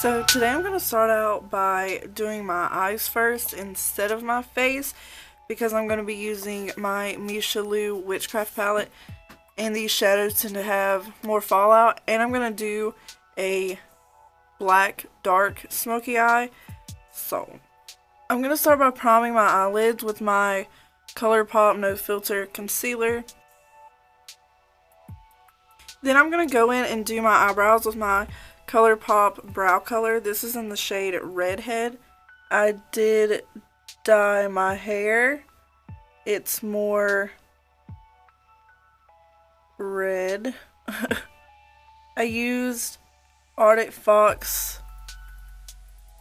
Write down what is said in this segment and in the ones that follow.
So today I'm going to start out by doing my eyes first instead of my face because I'm going to be using my Meesha Michelou Witchcraft palette and these shadows tend to have more fallout and I'm going to do a black dark smoky eye. So I'm going to start by priming my eyelids with my ColourPop No Filter Concealer. Then I'm going to go in and do my eyebrows with my ColourPop brow color. This is in the shade Redhead. I did dye my hair. It's more red. I used Arctic Fox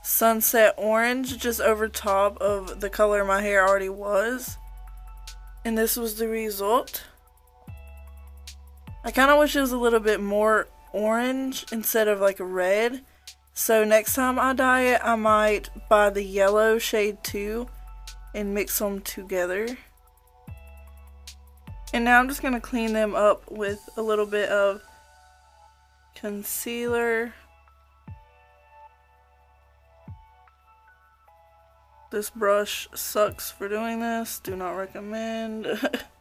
Sunset Orange just over top of the color my hair already was. And this was the result. I kind of wish it was a little bit more orange instead of like a red. So next time I dye it, I might buy the yellow shade too and mix them together. And now I'm just going to clean them up with a little bit of concealer. This brush sucks for doing this. Do not recommend.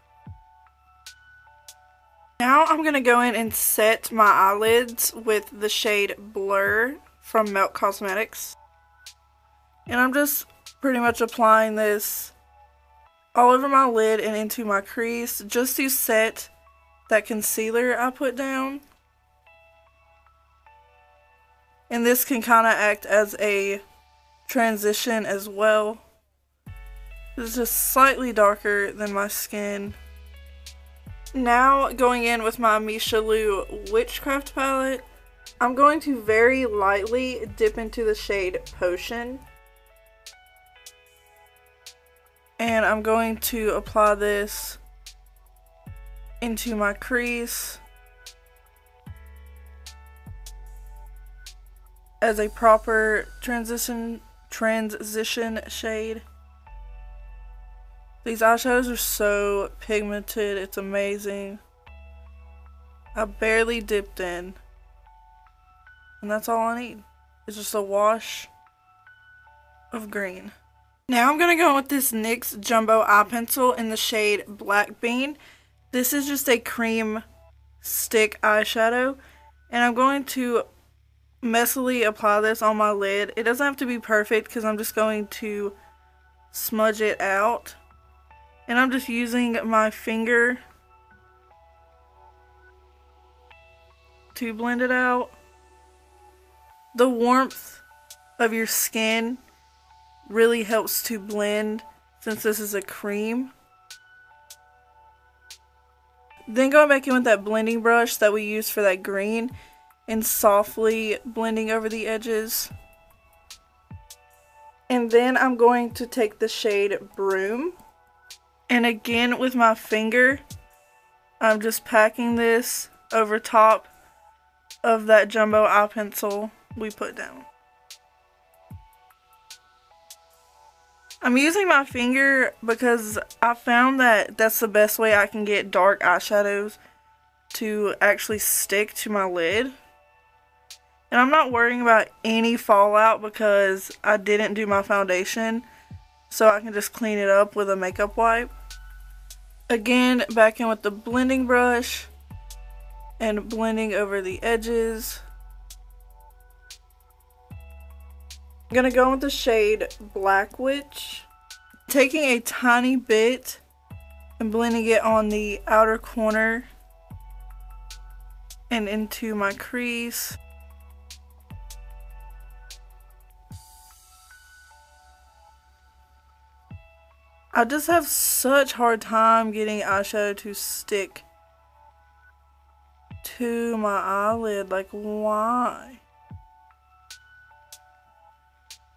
Now I'm going to go in and set my eyelids with the shade Blur from Melt Cosmetics. And I'm just pretty much applying this all over my lid and into my crease just to set that concealer I put down. And this can kind of act as a transition as well. It's just slightly darker than my skin. Now going in with my Meesha Lou Witchcraft palette, I'm going to very lightly dip into the shade Potion. And I'm going to apply this into my crease as a proper transition transition shade. These eyeshadows are so pigmented. It's amazing. I barely dipped in. And that's all I need. It's just a wash of green. Now I'm going to go with this NYX Jumbo Eye Pencil in the shade Black Bean. This is just a cream stick eyeshadow. And I'm going to messily apply this on my lid. It doesn't have to be perfect because I'm just going to smudge it out. And I'm just using my finger to blend it out. The warmth of your skin really helps to blend since this is a cream. Then going back in with that blending brush that we used for that green and softly blending over the edges. And then I'm going to take the shade Broom and again with my finger, I'm just packing this over top of that jumbo eye pencil we put down. I'm using my finger because I found that that's the best way I can get dark eyeshadows to actually stick to my lid. And I'm not worrying about any fallout because I didn't do my foundation. So I can just clean it up with a makeup wipe. Again, back in with the blending brush and blending over the edges. I'm to go with the shade Black Witch. Taking a tiny bit and blending it on the outer corner and into my crease. I just have such hard time getting eyeshadow to stick to my eyelid. Like, why?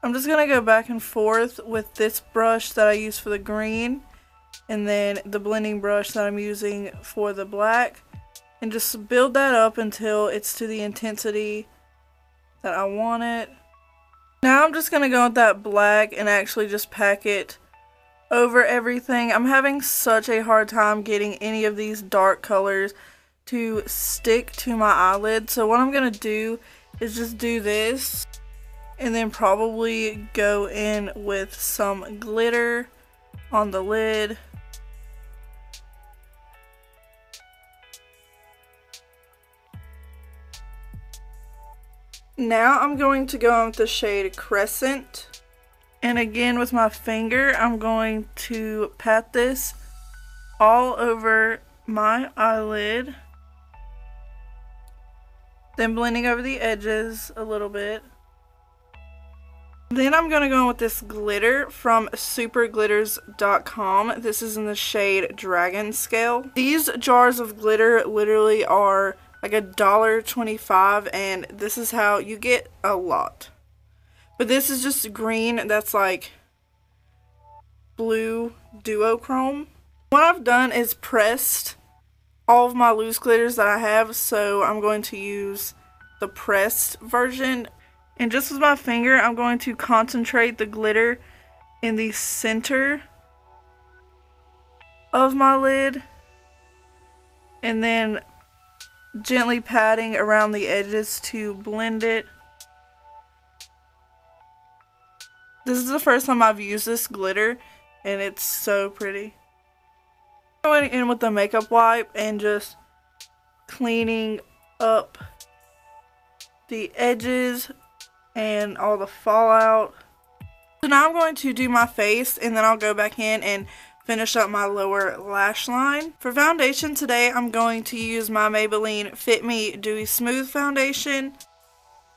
I'm just going to go back and forth with this brush that I use for the green and then the blending brush that I'm using for the black and just build that up until it's to the intensity that I want it. Now I'm just going to go with that black and actually just pack it over everything. I'm having such a hard time getting any of these dark colors to stick to my eyelid. So what I'm going to do is just do this and then probably go in with some glitter on the lid. Now I'm going to go in with the shade Crescent. And again with my finger, I'm going to pat this all over my eyelid. Then blending over the edges a little bit. Then I'm going to go in with this glitter from superglitters.com. This is in the shade Dragon Scale. These jars of glitter literally are like a dollar 25 and this is how you get a lot. But this is just green that's like blue duochrome. What I've done is pressed all of my loose glitters that I have so I'm going to use the pressed version and just with my finger, I'm going to concentrate the glitter in the center of my lid. And then gently patting around the edges to blend it. This is the first time I've used this glitter and it's so pretty. Going in with the makeup wipe and just cleaning up the edges and all the fallout. So now I'm going to do my face and then I'll go back in and finish up my lower lash line. For foundation today, I'm going to use my Maybelline Fit Me Dewy Smooth Foundation.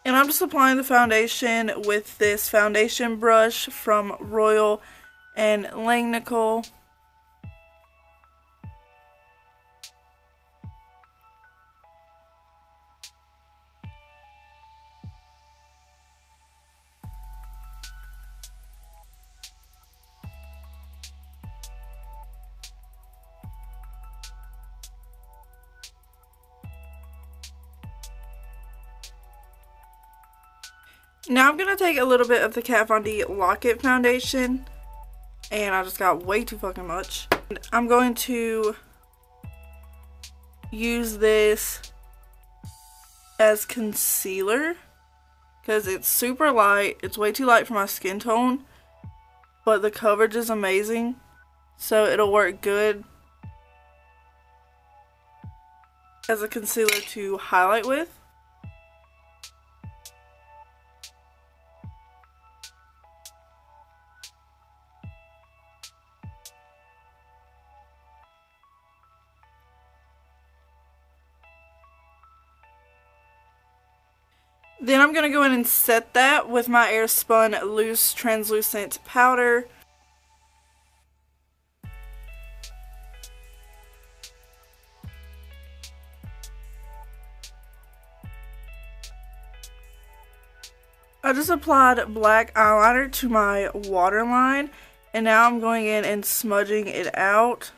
And I'm just applying the foundation with this foundation brush from Royal and Langnickel. Now I'm going to take a little bit of the Kat Von D Lock It Foundation. And I just got way too fucking much. I'm going to use this as concealer. Because it's super light. It's way too light for my skin tone. But the coverage is amazing. So it'll work good as a concealer to highlight with. Then I'm going to go in and set that with my Airspun Loose Translucent Powder. I just applied black eyeliner to my waterline and now I'm going in and smudging it out.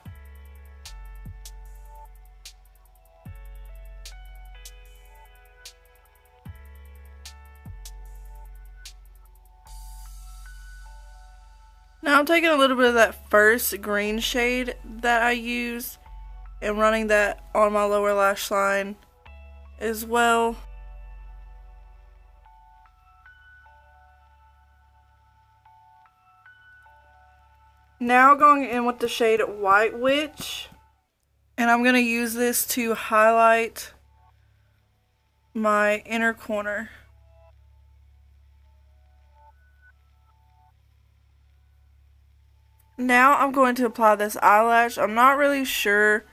Now I'm taking a little bit of that first green shade that I use and running that on my lower lash line as well. Now going in with the shade White Witch and I'm going to use this to highlight my inner corner. Now I'm going to apply this eyelash. I'm not really sure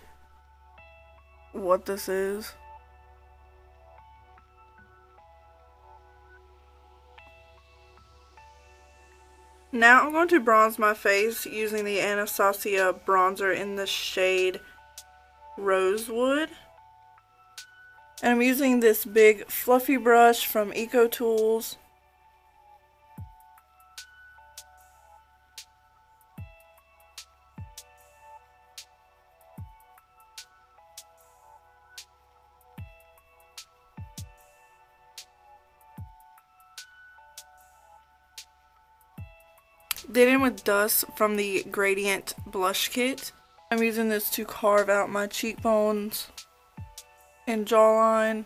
what this is. Now I'm going to bronze my face using the Anastasia bronzer in the shade Rosewood. And I'm using this big fluffy brush from Eco Tools. Did in with Dusk from the Gradient Blush Kit. I'm using this to carve out my cheekbones and jawline.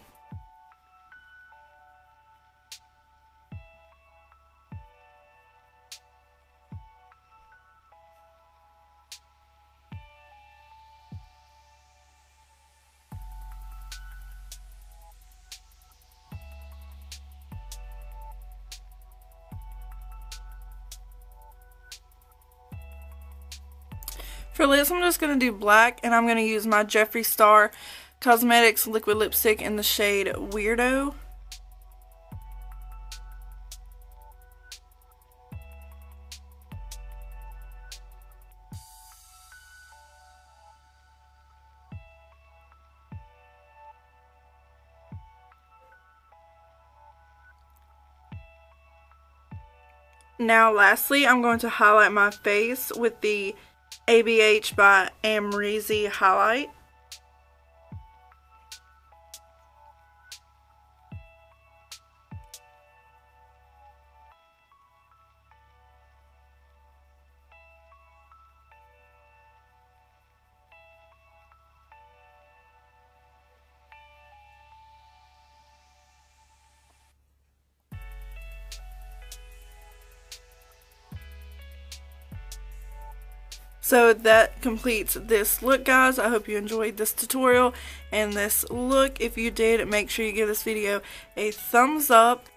For lips, I'm just going to do black, and I'm going to use my Jeffree Star Cosmetics liquid lipstick in the shade Weirdo. Now lastly, I'm going to highlight my face with the ABH by Amrezy highlight. So that completes this look guys. I hope you enjoyed this tutorial and this look. If you did, make sure you give this video a thumbs up.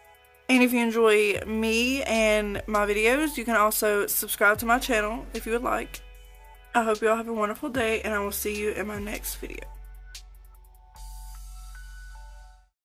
And if you enjoy me and my videos, you can also subscribe to my channel if you would like. I hope you all have a wonderful day and I will see you in my next video.